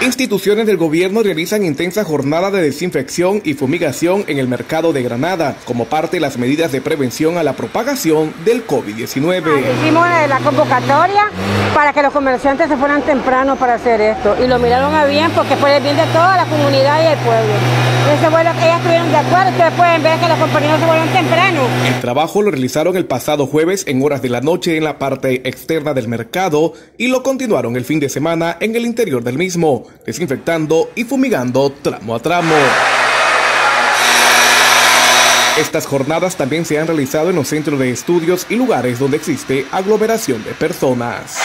Instituciones del gobierno realizan intensa jornada de desinfección y fumigación en el mercado de Granada como parte de las medidas de prevención a la propagación del COVID-19. Hicimos la convocatoria para que los comerciantes se fueran temprano para hacer esto y lo miraron a bien porque fue el bien de toda la comunidad y el pueblo. Entonces, bueno, ellas estuvieron de acuerdo, ustedes pueden ver que los compañeros se fueron temprano. El trabajo lo realizaron el pasado jueves en horas de la noche en la parte externa del mercado y lo continuaron el fin de semana en el interior del mismo desinfectando y fumigando tramo a tramo. Estas jornadas también se han realizado en los centros de estudios y lugares donde existe aglomeración de personas.